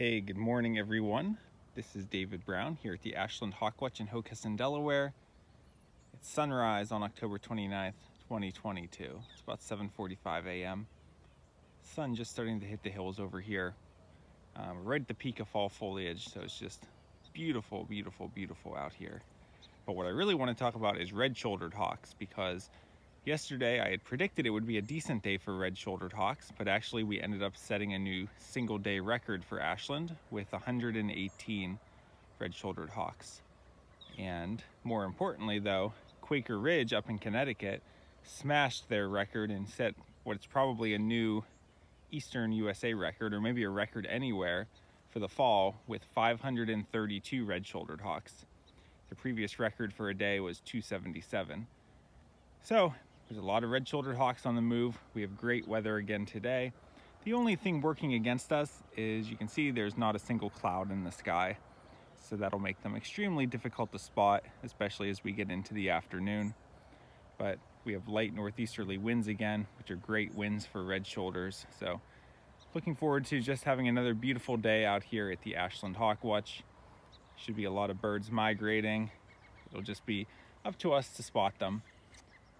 Hey, good morning everyone. This is David Brown here at the Ashland Hawkwatch in Hockessin, Delaware. It's sunrise on October 29th, 2022. It's about 7.45 a.m. Sun just starting to hit the hills over here. Um, right at the peak of fall foliage, so it's just beautiful, beautiful, beautiful out here. But what I really want to talk about is red-shouldered hawks because Yesterday, I had predicted it would be a decent day for red-shouldered hawks, but actually we ended up setting a new single-day record for Ashland with 118 red-shouldered hawks. And more importantly though, Quaker Ridge up in Connecticut smashed their record and set what's probably a new Eastern USA record, or maybe a record anywhere, for the fall with 532 red-shouldered hawks. The previous record for a day was 277. So there's a lot of red-shouldered hawks on the move. We have great weather again today. The only thing working against us is you can see there's not a single cloud in the sky. So that'll make them extremely difficult to spot, especially as we get into the afternoon. But we have light northeasterly winds again, which are great winds for red shoulders. So looking forward to just having another beautiful day out here at the Ashland Hawk Watch. Should be a lot of birds migrating. It'll just be up to us to spot them.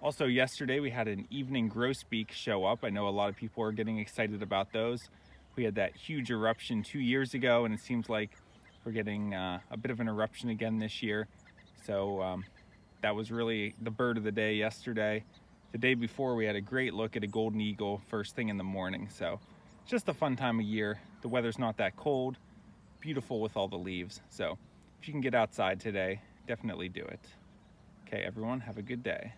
Also yesterday we had an evening grosbeak show up. I know a lot of people are getting excited about those. We had that huge eruption two years ago and it seems like we're getting uh, a bit of an eruption again this year. So um, that was really the bird of the day yesterday. The day before we had a great look at a golden eagle first thing in the morning. So just a fun time of year. The weather's not that cold, beautiful with all the leaves. So if you can get outside today, definitely do it. Okay, everyone, have a good day.